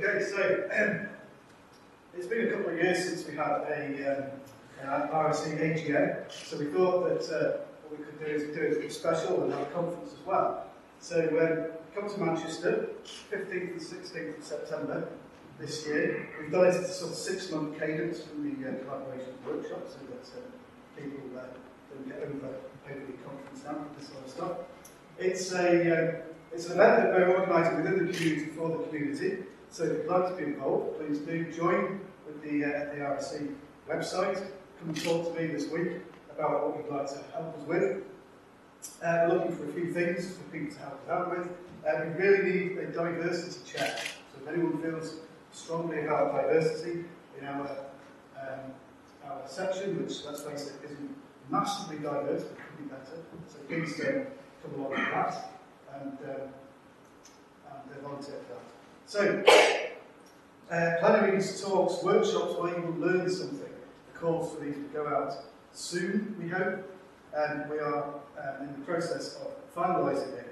Okay, so um, it's been a couple of years since we had a um, RSE AGM, so we thought that uh, what we could do is do it special and have a conference as well. So um, come to Manchester, 15th and 16th of September this year. We've done it as a sort of six-month cadence from the uh, collaboration workshop, so that uh, people uh, don't get over the conference now with this sort of stuff. It's a uh, it's an event that we're organising within the community for the community. So if you'd like to be involved, please do join with the, uh, the RSE website. Come and talk to me this week about what you'd like to help us with. Uh, looking for a few things for people to help us out with. Uh, we really need a diversity check. So if anyone feels strongly about diversity in our, um, our section, which let's face it isn't massively diverse, but could be better. So please uh, come along with that and, um, and uh, volunteer for that. So, uh, plenaries, talks, workshops where you will learn something. The calls for these will go out soon, we hope, and we are um, in the process of finalising a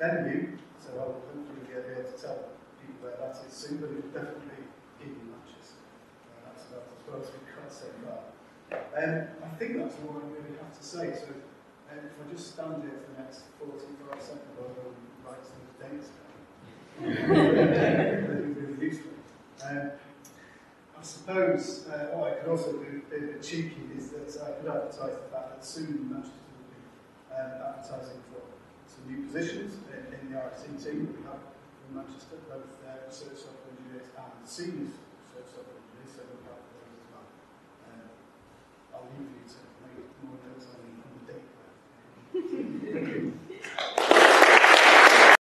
venue, so I will hopefully be able to tell people where that is soon, but it will definitely be in Manchester. Uh, that's about as far as we've got so far. Um, I think that's all I really have to say. So um, if I just stand here for the next 45 seconds, I will write some dates down. really, really useful. Um, I suppose uh, what I could also do, a bit cheeky, is that I could advertise the fact that soon Manchester will be um, advertising for some new positions in, in the RSE team that we have in Manchester, both uh, research software engineers and senior research software engineers, so we'll have those as well. Um, I'll leave you to make more notes on the, date.